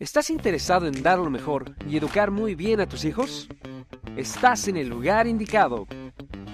¿Estás interesado en dar lo mejor y educar muy bien a tus hijos? Estás en el lugar indicado.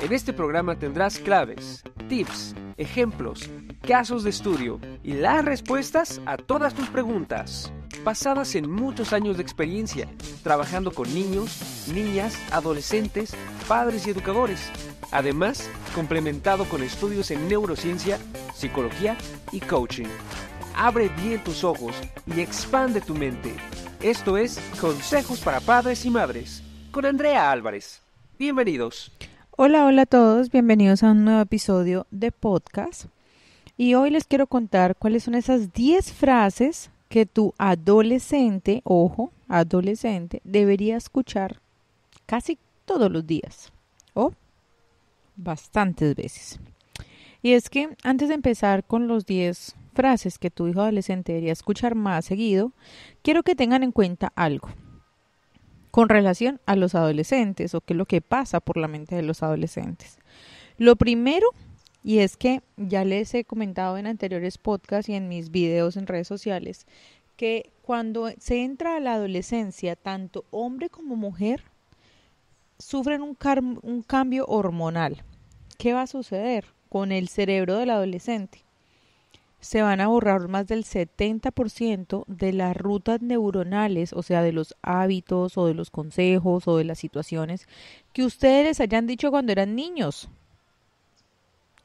En este programa tendrás claves, tips, ejemplos, casos de estudio y las respuestas a todas tus preguntas, basadas en muchos años de experiencia, trabajando con niños, niñas, adolescentes, padres y educadores. Además, complementado con estudios en neurociencia, psicología y coaching. Abre bien tus ojos y expande tu mente. Esto es Consejos para Padres y Madres con Andrea Álvarez. Bienvenidos. Hola, hola a todos, bienvenidos a un nuevo episodio de podcast. Y hoy les quiero contar cuáles son esas 10 frases que tu adolescente, ojo, adolescente, debería escuchar casi todos los días o bastantes veces. Y es que antes de empezar con los 10 frases que tu hijo adolescente debería escuchar más seguido, quiero que tengan en cuenta algo con relación a los adolescentes o qué es lo que pasa por la mente de los adolescentes. Lo primero, y es que ya les he comentado en anteriores podcasts y en mis videos en redes sociales, que cuando se entra a la adolescencia, tanto hombre como mujer sufren un, cambio hormonal. ¿Qué va a suceder con el cerebro del adolescente? Se van a borrar más del 70% de las rutas neuronales, o sea, de los hábitos o de los consejos o de las situaciones que ustedes les hayan dicho cuando eran niños.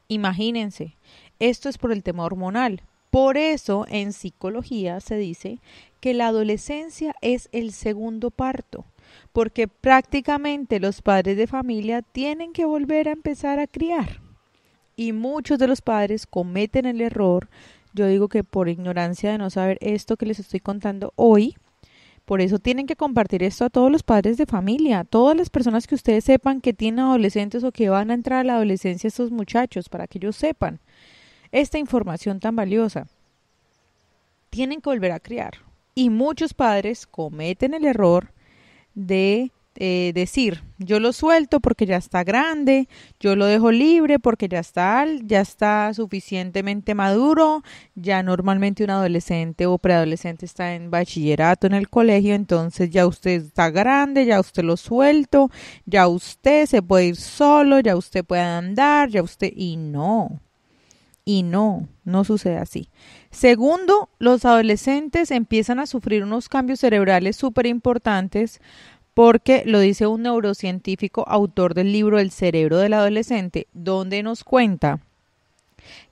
Imagínense, esto es por el tema hormonal. Por eso en psicología se dice que la adolescencia es el segundo parto, porque prácticamente los padres de familia tienen que volver a empezar a criar y muchos de los padres cometen el error, yo digo que por ignorancia de no saber esto que les estoy contando hoy, por eso tienen que compartir esto a todos los padres de familia, a todas las personas que ustedes sepan que tienen adolescentes o que van a entrar a la adolescencia estos muchachos, para que ellos sepan esta información tan valiosa. Tienen que volver a criar. Y muchos padres cometen el error de eh, decir, yo lo suelto porque ya está grande, yo lo dejo libre porque ya está, ya está suficientemente maduro, ya normalmente un adolescente o preadolescente está en bachillerato en el colegio, entonces ya usted está grande, ya usted lo suelto, ya usted se puede ir solo, ya usted puede andar, ya usted... Y no, y no, no sucede así. Segundo, los adolescentes empiezan a sufrir unos cambios cerebrales súper importantes porque lo dice un neurocientífico autor del libro El cerebro del adolescente, donde nos cuenta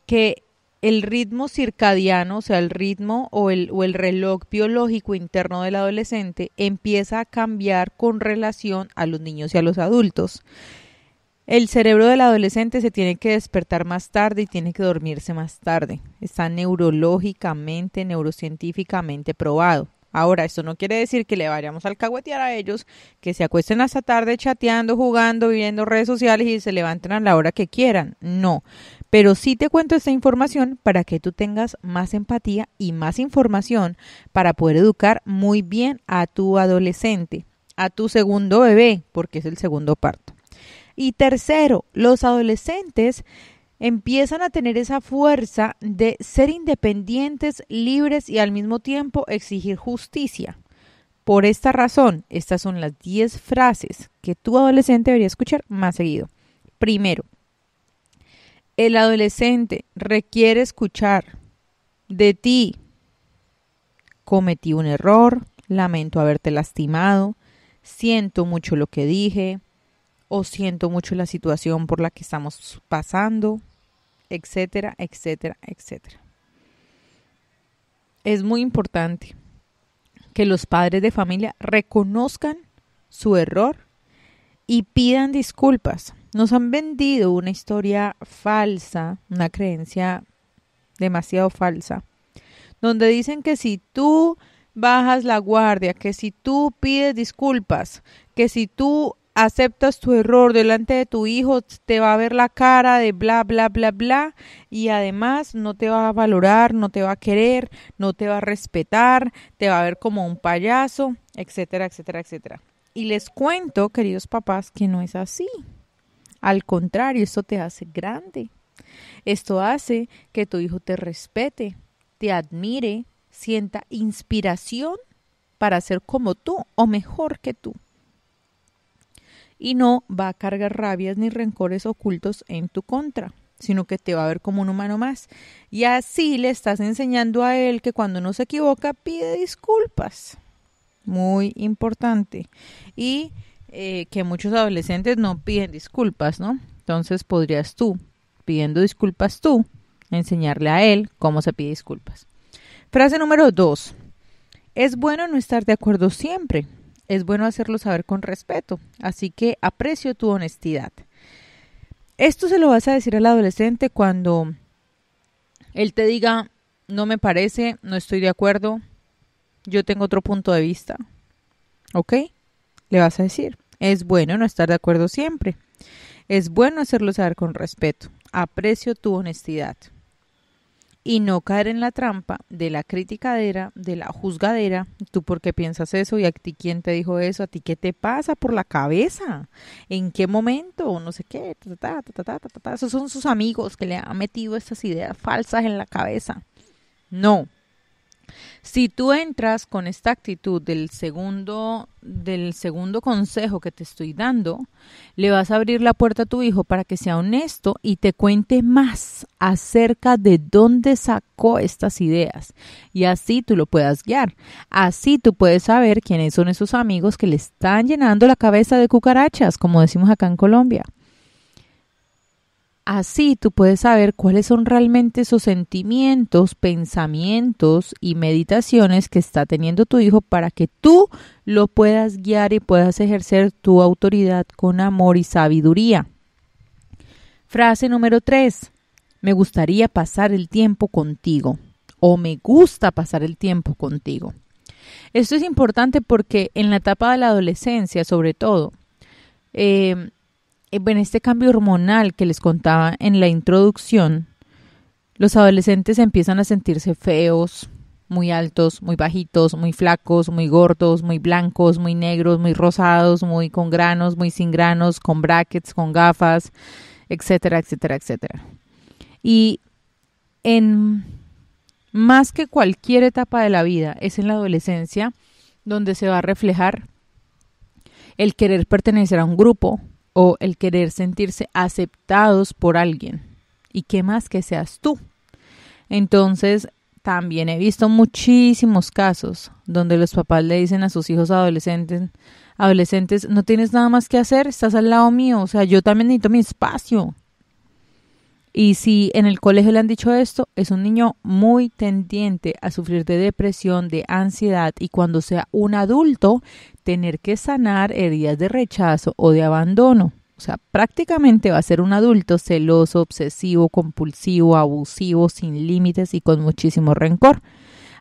que el ritmo circadiano, o sea, el ritmo o el, o el reloj biológico interno del adolescente empieza a cambiar con relación a los niños y a los adultos. El cerebro del adolescente se tiene que despertar más tarde y tiene que dormirse más tarde. Está neurológicamente, neurocientíficamente probado. Ahora, esto no quiere decir que le vayamos al caguetear a ellos, que se acuesten hasta tarde chateando, jugando, viendo redes sociales y se levanten a la hora que quieran. No. Pero sí te cuento esta información para que tú tengas más empatía y más información para poder educar muy bien a tu adolescente, a tu segundo bebé, porque es el segundo parto. Y tercero, los adolescentes empiezan a tener esa fuerza de ser independientes, libres y al mismo tiempo exigir justicia. Por esta razón, estas son las 10 frases que tu adolescente debería escuchar más seguido. Primero, el adolescente requiere escuchar de ti. Cometí un error, lamento haberte lastimado, siento mucho lo que dije, o siento mucho la situación por la que estamos pasando, etcétera, etcétera, etcétera. Es muy importante que los padres de familia reconozcan su error y pidan disculpas. Nos han vendido una historia falsa, una creencia demasiado falsa, donde dicen que si tú bajas la guardia, que si tú pides disculpas, que si tú aceptas tu error delante de tu hijo, te va a ver la cara de bla, bla, bla, bla, y además no te va a valorar, no te va a querer, no te va a respetar, te va a ver como un payaso, etcétera, etcétera, etcétera. Y les cuento, queridos papás, que no es así. Al contrario, esto te hace grande. Esto hace que tu hijo te respete, te admire, sienta inspiración para ser como tú o mejor que tú. Y no va a cargar rabias ni rencores ocultos en tu contra, sino que te va a ver como un humano más. Y así le estás enseñando a él que cuando uno se equivoca pide disculpas. Muy importante. Y eh, que muchos adolescentes no piden disculpas, ¿no? Entonces podrías tú, pidiendo disculpas tú, enseñarle a él cómo se pide disculpas. Frase número dos. Es bueno no estar de acuerdo siempre. Es bueno hacerlo saber con respeto. Así que aprecio tu honestidad. Esto se lo vas a decir al adolescente cuando él te diga, no me parece, no estoy de acuerdo, yo tengo otro punto de vista. ¿Ok? Le vas a decir, es bueno no estar de acuerdo siempre. Es bueno hacerlo saber con respeto. Aprecio tu honestidad y no caer en la trampa de la criticadera, de la juzgadera. ¿Tú por qué piensas eso? ¿Y a ti quién te dijo eso? ¿A ti qué te pasa por la cabeza? ¿En qué momento? No sé qué. Esos son sus amigos que le han metido estas ideas falsas en la cabeza. No, si tú entras con esta actitud del segundo, del segundo consejo que te estoy dando, le vas a abrir la puerta a tu hijo para que sea honesto y te cuente más acerca de dónde sacó estas ideas. Y así tú lo puedas guiar. Así tú puedes saber quiénes son esos amigos que le están llenando la cabeza de cucarachas, como decimos acá en Colombia. Así tú puedes saber cuáles son realmente esos sentimientos, pensamientos y meditaciones que está teniendo tu hijo para que tú lo puedas guiar y puedas ejercer tu autoridad con amor y sabiduría. Frase número 3. Me gustaría pasar el tiempo contigo o me gusta pasar el tiempo contigo. Esto es importante porque en la etapa de la adolescencia, sobre todo, eh, en este cambio hormonal que les contaba en la introducción, los adolescentes empiezan a sentirse feos, muy altos, muy bajitos, muy flacos, muy gordos, muy blancos, muy negros, muy rosados, muy con granos, muy sin granos, con brackets, con gafas, etcétera, etcétera, etcétera. Y en más que cualquier etapa de la vida, es en la adolescencia donde se va a reflejar el querer pertenecer a un grupo, o el querer sentirse aceptados por alguien. ¿Y qué más que seas tú? Entonces, también he visto muchísimos casos donde los papás le dicen a sus hijos adolescentes, adolescentes, no tienes nada más que hacer, estás al lado mío, o sea, yo también necesito mi espacio. Y si en el colegio le han dicho esto, es un niño muy tendiente a sufrir de depresión, de ansiedad y cuando sea un adulto, tener que sanar heridas de rechazo o de abandono. O sea, prácticamente va a ser un adulto celoso, obsesivo, compulsivo, abusivo, sin límites y con muchísimo rencor.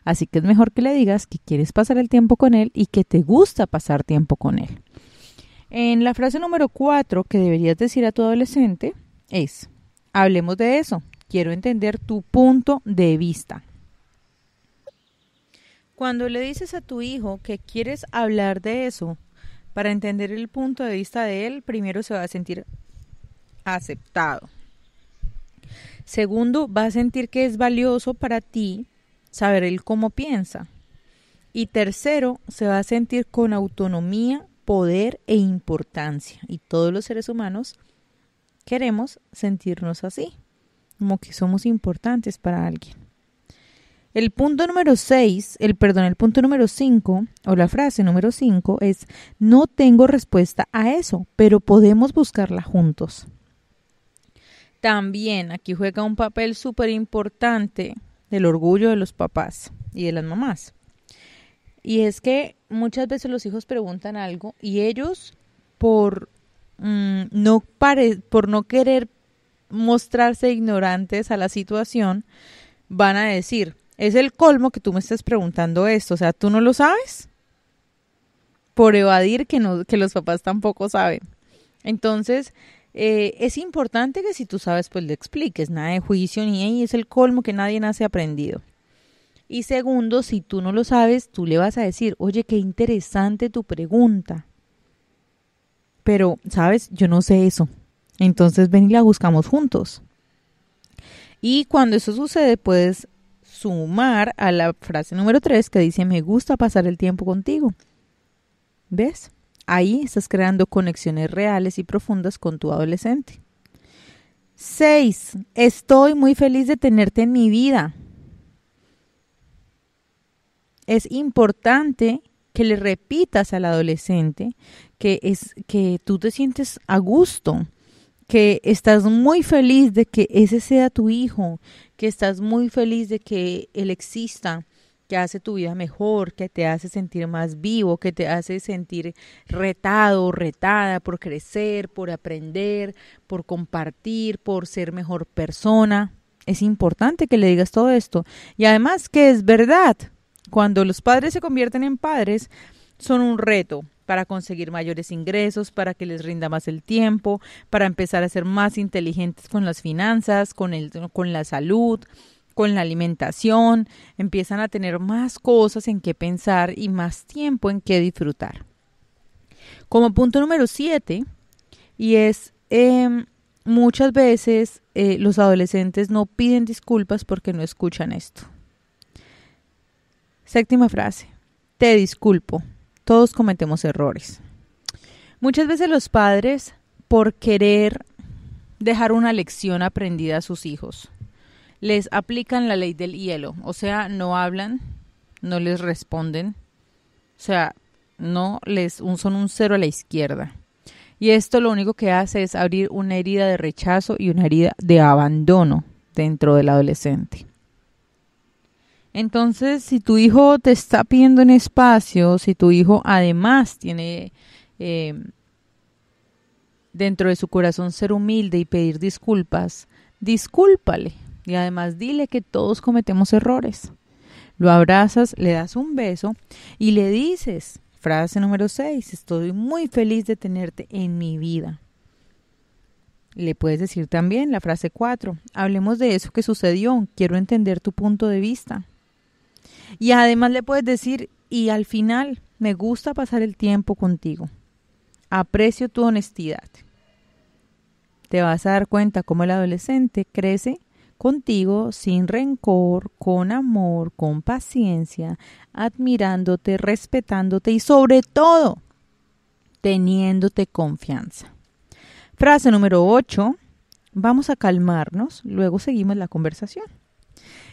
Así que es mejor que le digas que quieres pasar el tiempo con él y que te gusta pasar tiempo con él. En la frase número cuatro que deberías decir a tu adolescente es, Hablemos de eso. Quiero entender tu punto de vista. Cuando le dices a tu hijo que quieres hablar de eso, para entender el punto de vista de él, primero se va a sentir aceptado. Segundo, va a sentir que es valioso para ti saber él cómo piensa. Y tercero, se va a sentir con autonomía, poder e importancia. Y todos los seres humanos queremos sentirnos así, como que somos importantes para alguien. El punto número 6, el perdón, el punto número 5 o la frase número 5 es no tengo respuesta a eso, pero podemos buscarla juntos. También aquí juega un papel súper importante del orgullo de los papás y de las mamás. Y es que muchas veces los hijos preguntan algo y ellos por Mm, no pare, por no querer mostrarse ignorantes a la situación, van a decir, es el colmo que tú me estés preguntando esto, o sea, ¿tú no lo sabes? Por evadir que, no, que los papás tampoco saben. Entonces, eh, es importante que si tú sabes, pues le expliques, nada de juicio ni ahí es el colmo que nadie nace aprendido. Y segundo, si tú no lo sabes, tú le vas a decir, oye, qué interesante tu pregunta pero, ¿sabes? Yo no sé eso. Entonces ven y la buscamos juntos. Y cuando eso sucede, puedes sumar a la frase número 3 que dice me gusta pasar el tiempo contigo. ¿Ves? Ahí estás creando conexiones reales y profundas con tu adolescente. 6. Estoy muy feliz de tenerte en mi vida. Es importante que le repitas al adolescente que es que tú te sientes a gusto, que estás muy feliz de que ese sea tu hijo, que estás muy feliz de que él exista, que hace tu vida mejor, que te hace sentir más vivo, que te hace sentir retado, retada por crecer, por aprender, por compartir, por ser mejor persona. Es importante que le digas todo esto. Y además que es verdad, cuando los padres se convierten en padres, son un reto para conseguir mayores ingresos, para que les rinda más el tiempo, para empezar a ser más inteligentes con las finanzas, con, el, con la salud, con la alimentación, empiezan a tener más cosas en qué pensar y más tiempo en qué disfrutar. Como punto número siete, y es em, muchas veces eh, los adolescentes no piden disculpas porque no escuchan esto. Séptima frase, te disculpo, todos cometemos errores. Muchas veces los padres, por querer dejar una lección aprendida a sus hijos, les aplican la ley del hielo, o sea, no hablan, no les responden, o sea, no les son un cero a la izquierda. Y esto lo único que hace es abrir una herida de rechazo y una herida de abandono dentro del adolescente. Entonces, si tu hijo te está pidiendo en espacio, si tu hijo además tiene eh, dentro de su corazón ser humilde y pedir disculpas, discúlpale y además dile que todos cometemos errores. Lo abrazas, le das un beso y le dices, frase número 6, estoy muy feliz de tenerte en mi vida. Le puedes decir también la frase 4, hablemos de eso que sucedió, quiero entender tu punto de vista. Y además le puedes decir, y al final, me gusta pasar el tiempo contigo. Aprecio tu honestidad. Te vas a dar cuenta cómo el adolescente crece contigo sin rencor, con amor, con paciencia, admirándote, respetándote y sobre todo teniéndote confianza. Frase número 8. Vamos a calmarnos, luego seguimos la conversación.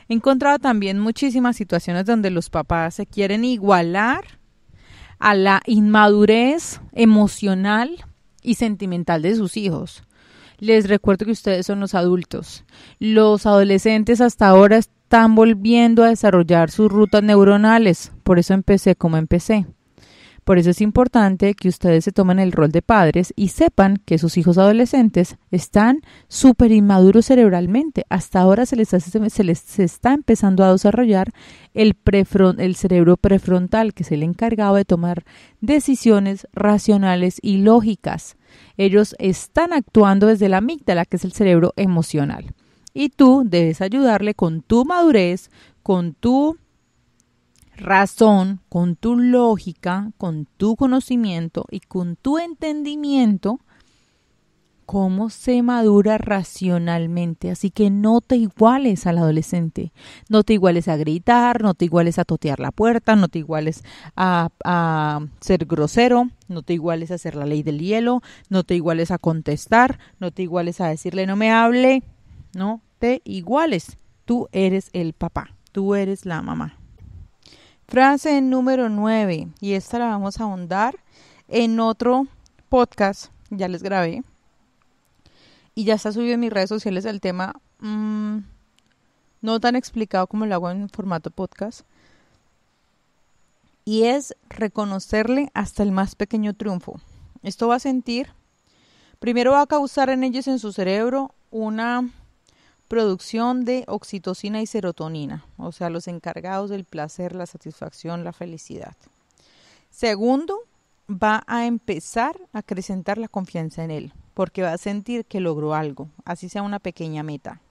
He encontrado también muchísimas situaciones donde los papás se quieren igualar a la inmadurez emocional y sentimental de sus hijos. Les recuerdo que ustedes son los adultos. Los adolescentes hasta ahora están volviendo a desarrollar sus rutas neuronales. Por eso empecé como empecé. Por eso es importante que ustedes se tomen el rol de padres y sepan que sus hijos adolescentes están súper inmaduros cerebralmente. Hasta ahora se les, está empezando a desarrollar el, el cerebro prefrontal, que es el encargado de tomar decisiones racionales y lógicas. Ellos están actuando desde la amígdala, que es el cerebro emocional. Y tú debes ayudarle con tu madurez, con tu razón, con tu lógica, con tu conocimiento y con tu entendimiento, cómo se madura racionalmente. Así que no te iguales al adolescente, no te iguales a gritar, no te iguales a totear la puerta, no te iguales a, a ser grosero, no te iguales a hacer la ley del hielo, no te iguales a contestar, no te iguales a decirle no me hable, no te iguales. Tú eres el papá, tú eres la mamá. Frase número 9, y esta la vamos a ahondar en otro podcast, ya les grabé, y ya está subido en mis redes sociales el tema, mm, no tan explicado como lo hago en formato podcast, y es reconocerle hasta el más pequeño triunfo. Esto va a sentir, primero va a causar en ellos en su cerebro una producción de oxitocina y serotonina, o sea, los encargados del placer, la satisfacción, la felicidad. Segundo, va a empezar a acrecentar la confianza en él, porque va a sentir que logró algo, así sea una pequeña meta.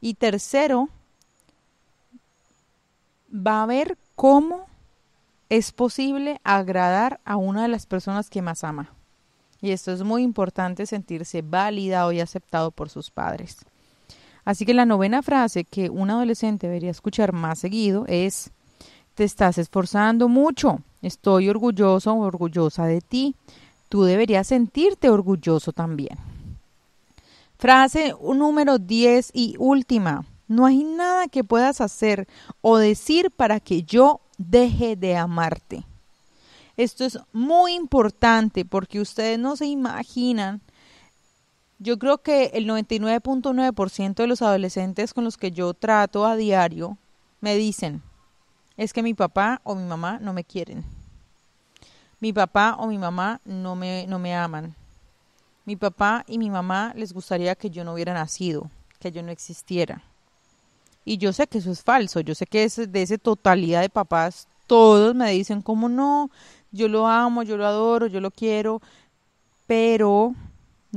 Y tercero, va a ver cómo es posible agradar a una de las personas que más ama. Y esto es muy importante, sentirse validado y aceptado por sus padres. Así que la novena frase que un adolescente debería escuchar más seguido es, te estás esforzando mucho, estoy orgulloso o orgullosa de ti, tú deberías sentirte orgulloso también. Frase número 10 y última, no hay nada que puedas hacer o decir para que yo deje de amarte. Esto es muy importante porque ustedes no se imaginan yo creo que el 99.9% de los adolescentes con los que yo trato a diario me dicen, es que mi papá o mi mamá no me quieren. Mi papá o mi mamá no me, no me aman. Mi papá y mi mamá les gustaría que yo no hubiera nacido, que yo no existiera. Y yo sé que eso es falso, yo sé que es de esa totalidad de papás, todos me dicen como no, yo lo amo, yo lo adoro, yo lo quiero, pero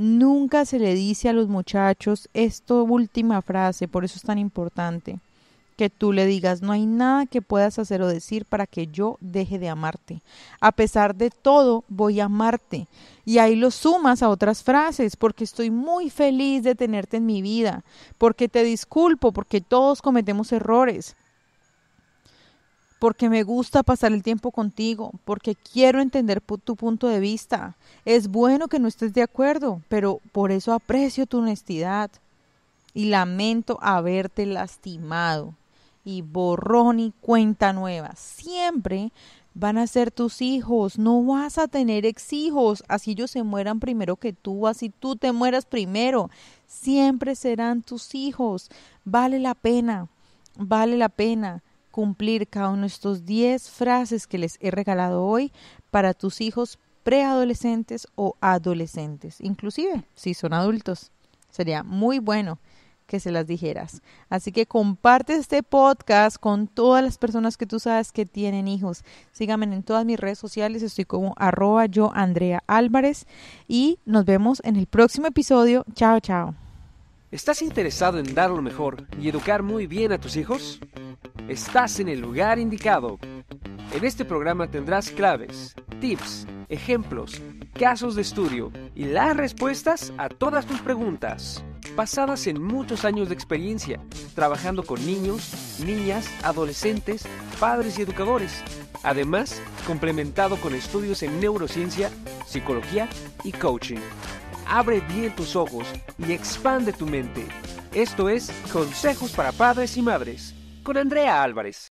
Nunca se le dice a los muchachos esta última frase, por eso es tan importante, que tú le digas, no hay nada que puedas hacer o decir para que yo deje de amarte. A pesar de todo, voy a amarte. Y ahí lo sumas a otras frases, porque estoy muy feliz de tenerte en mi vida, porque te disculpo, porque todos cometemos errores porque me gusta pasar el tiempo contigo, porque quiero entender tu punto de vista. Es bueno que no estés de acuerdo, pero por eso aprecio tu honestidad y lamento haberte lastimado. Y borrón y cuenta nueva. Siempre van a ser tus hijos, no vas a tener ex hijos, así ellos se mueran primero que tú, así tú te mueras primero. Siempre serán tus hijos. Vale la pena, vale la pena cumplir cada uno de estos 10 frases que les he regalado hoy para tus hijos preadolescentes o adolescentes, inclusive si son adultos. Sería muy bueno que se las dijeras. Así que comparte este podcast con todas las personas que tú sabes que tienen hijos. Síganme en todas mis redes sociales, estoy como arroba yo Andrea Álvarez y nos vemos en el próximo episodio. Chao, chao. ¿Estás interesado en dar lo mejor y educar muy bien a tus hijos? Estás en el lugar indicado. En este programa tendrás claves, tips, ejemplos, casos de estudio y las respuestas a todas tus preguntas, basadas en muchos años de experiencia, trabajando con niños, niñas, adolescentes, padres y educadores. Además, complementado con estudios en neurociencia, psicología y coaching abre bien tus ojos y expande tu mente. Esto es Consejos para Padres y Madres con Andrea Álvarez.